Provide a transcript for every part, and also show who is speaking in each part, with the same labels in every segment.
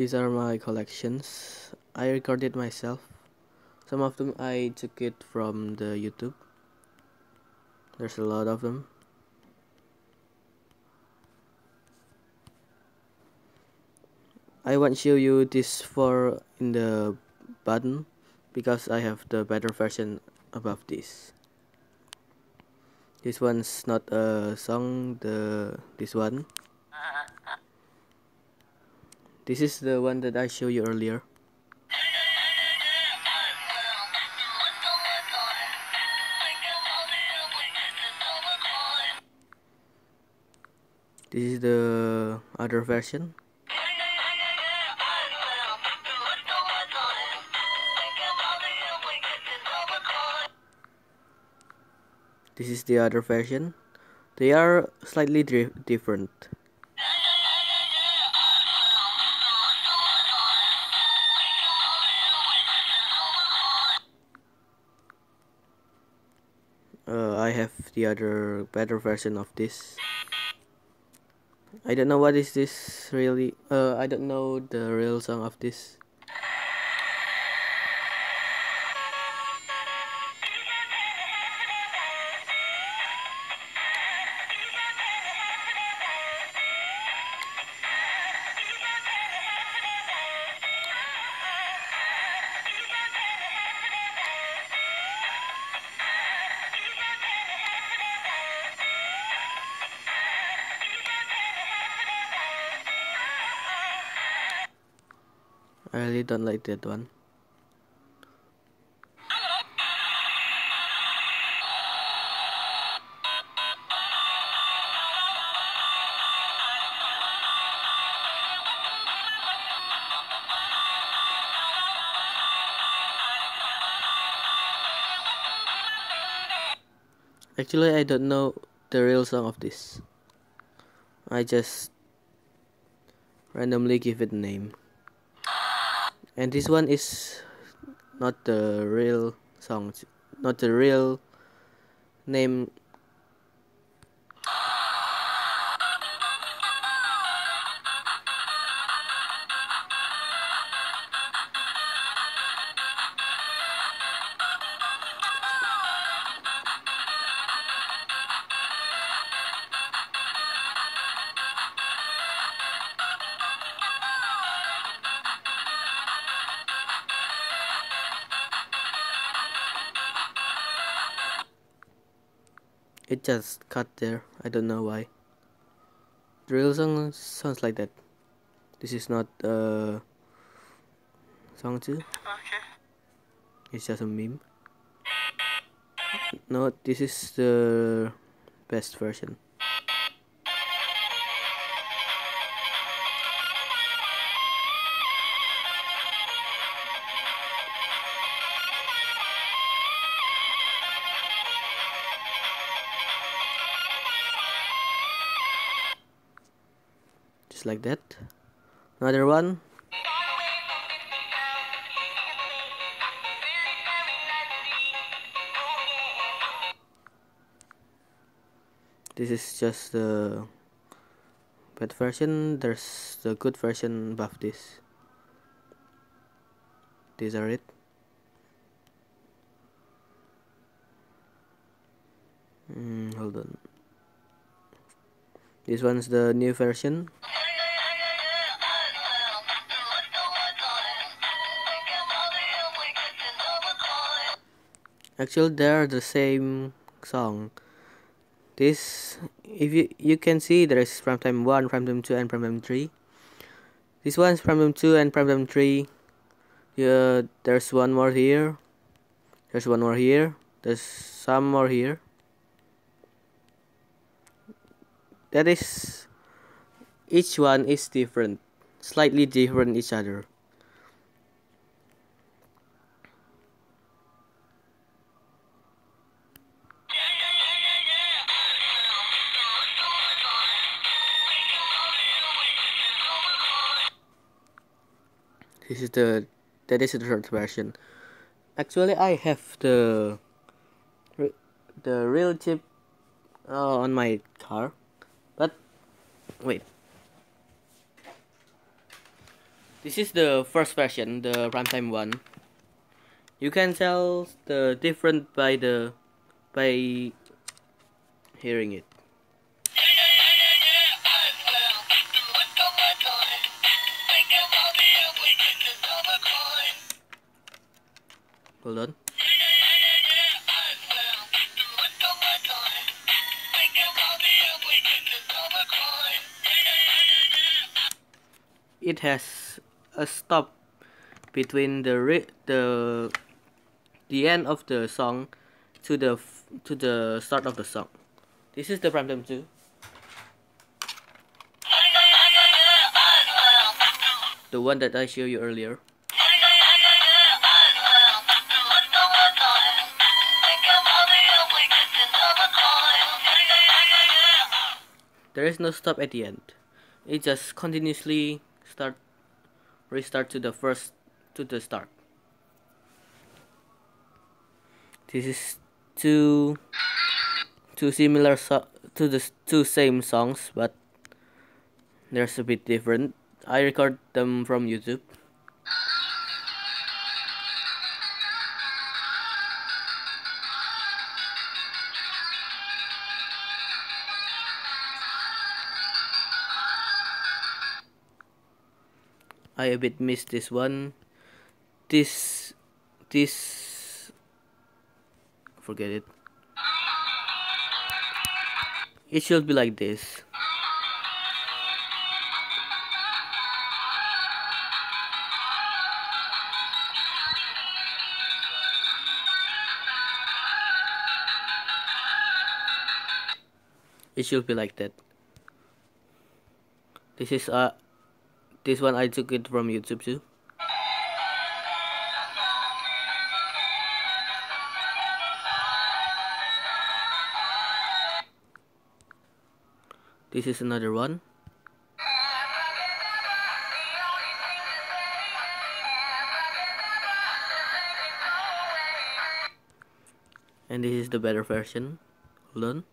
Speaker 1: These are my collections. I recorded myself. Some of them I took it from the YouTube. There's a lot of them. I won't show you this for in the button because I have the better version above this. This one's not a song, the this one. This is the one that I showed you earlier. This is the other version. This is the other version. They are slightly different. The other better version of this. I don't know what is this really. Uh, I don't know the real song of this. I really don't like that one. Actually, I don't know the real song of this. I just randomly give it a name and this one is not the real song not the real name it just cut there. I don't know why. The real song sounds like that. This is not a song too? Okay. It's just a meme? No this is the best version like that. Another one. This is just the bad version. There's the good version above this. These are it. Mm, hold on. This one's the new version actually they're the same song. This if you you can see there is prime time 1 prime time 2 and prime time 3 this one's prime time 2 and prime time 3 yeah there's one more here. There's one more here. There's some more here. That is each one is different. Slightly different each other is the that is the third version actually I have the the real chip uh, on my car but wait This is the first version, the runtime one. You can tell the different by the by hearing it. Hold on. It has a stop between the the the end of the song to the to the start of the song. This is the problem too. The one that I showed you earlier. There is no stop at the end. It just continuously start restart to the first to the start. This is two two similar so to the two same songs, but there's a bit different. I record them from YouTube. I a bit missed this one. This this forget it. It should be like this. It should be like that. This is uh this one I took it from YouTube too. This is another one. And this is the better version. Hold on.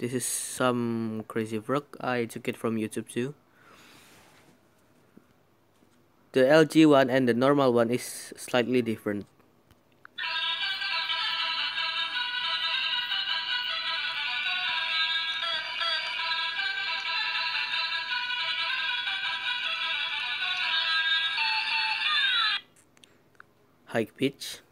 Speaker 1: This is some Crazy Frog. I took it from YouTube too. The LG one and the normal one is slightly different. High pitch.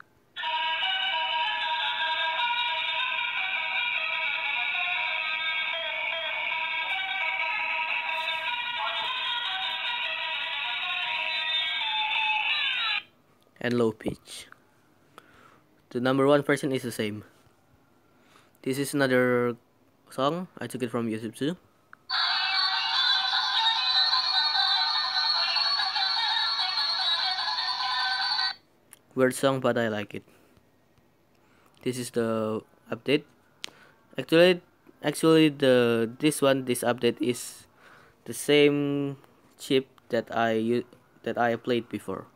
Speaker 1: And low pitch. The number one version is the same. This is another song. I took it from YouTube too. Weird song, but I like it. This is the update. Actually, actually the this one, this update is the same chip that I that I played before.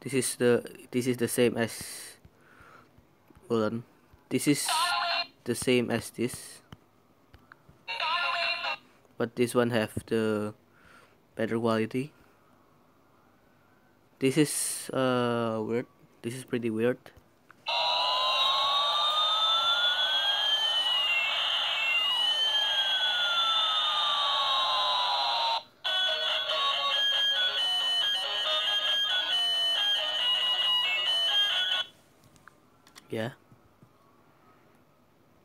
Speaker 1: This is the this is the same as hold on. This is the same as this. But this one have the better quality. This is uh weird. This is pretty weird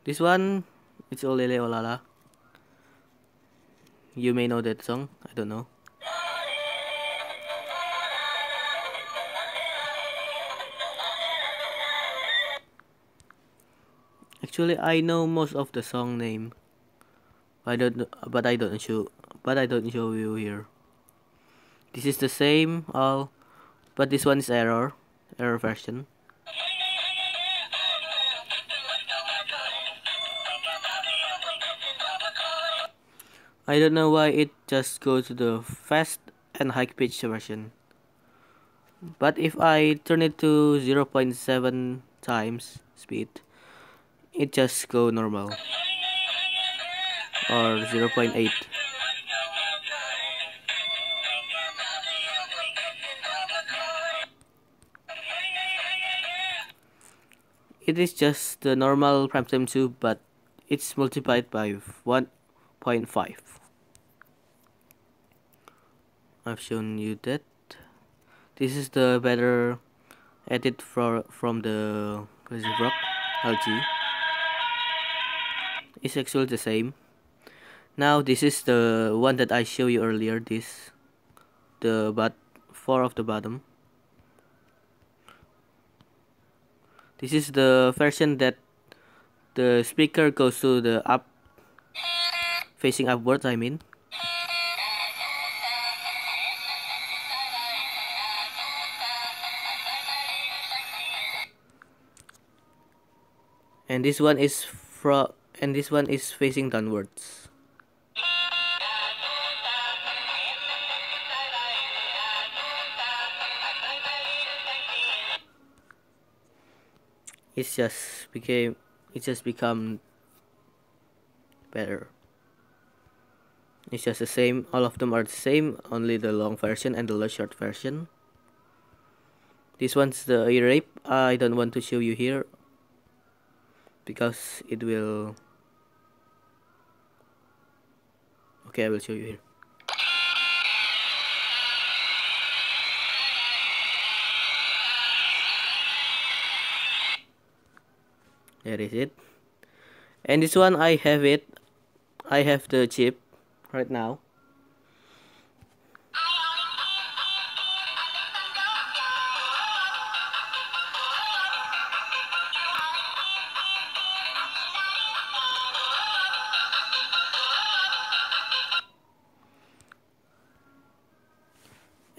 Speaker 1: this one it's Olele Olala. You may know that song I don't know. Actually I know most of the song name. I don't but I don't show but I don't show you here. This is the same all but this one is error error version I don't know why it just goes to the fast and high pitch version. But if I turn it to 0.7 times speed, it just go normal. Or 0.8 it is just the normal time 2 but it's multiplied by 1.5 I've shown you that. This is the better edit for, from the Crazy Frog LG it's actually the same. Now this is the one that I showed you earlier this the but four of the bottom. This is the version that the speaker goes to the up facing upwards I mean and this one is from and this one is facing downwards. It's just became it just become better. It's just the same all of them are the same only the long version and the short version. This one's the ear rape. I don't want to show you here because it will okay I will show you here. There is it. And this one I have it. I have the chip right now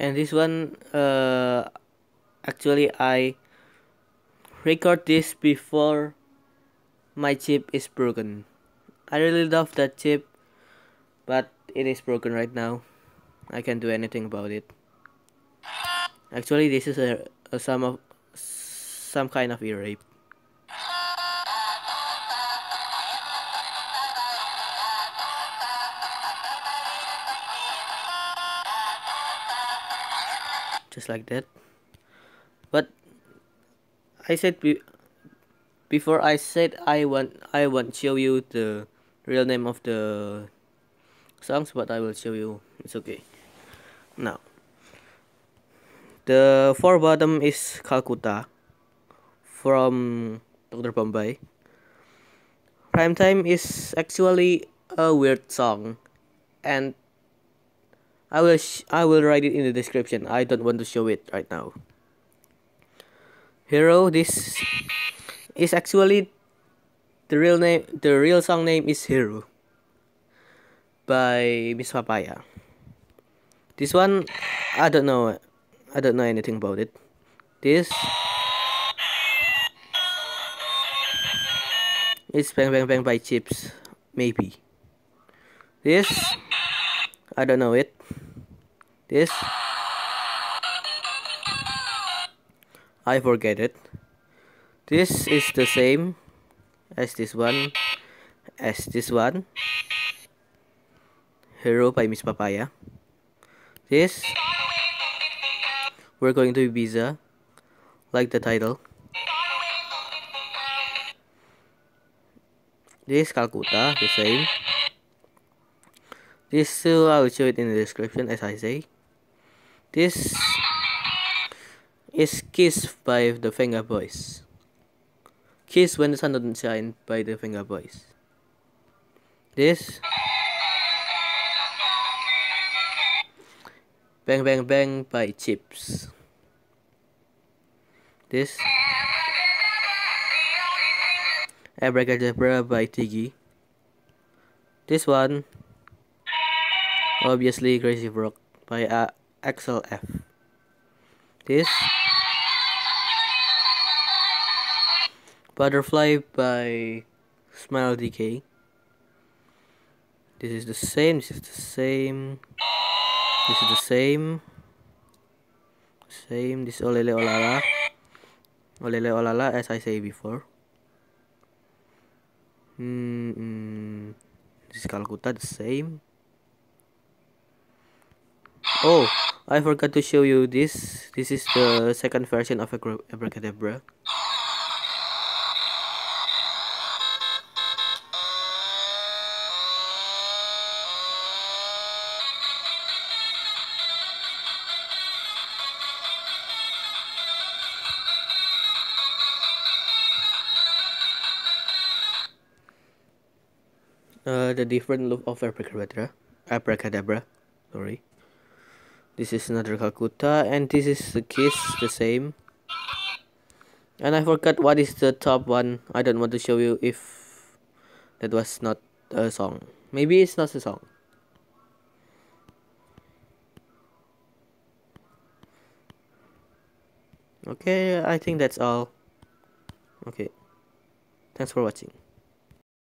Speaker 1: and this one uh, actually I record this before my chip is broken. I really love that chip, but it is broken right now. I can't do anything about it. Actually, this is a, a some of some kind of ear rape. Just like that. But I said be before I said I want I want show you the real name of the songs but I will show you it's okay now the four bottom is Calcutta from Dr. Bombay Prime Time is actually a weird song and I will I will write it in the description I don't want to show it right now Hero this is actually the real name the real song name is Hero by Miss Papaya. This one I don't know I don't know anything about it. This is Bang Bang Bang by Ch!pz maybe. This I don't know it. This I forget it. This is the same as this one, as this one. Hero by Miss Papaya. This, we're going to Ibiza, like the title. This Calcutta, the same. This uh, I will show it in the description as I say. This is Kiss by the Vengaboys. Kiss When the Sun Doesn't Shine by the Vengaboys. This Bang Bang Bang by Ch!pz. This Abracadabra by Tiggy. This one obviously Crazy Frog by uh, Axel F. This Butterfly by Smile DK. this is the same this is the same this is the same same this olele olala olele olala as I say before hmm, hmm. this is Calcutta the same oh I forgot to show you this. This is the second version of Abracadabra. Uh, the different look of abracadabra. Abracadabra. Sorry this is another Calcutta and this is the kiss the same. And I forgot what is the top one. I don't want to show you if that was not a song. Maybe it's not a song. Okay I think that's all. Okay. Thanks for watching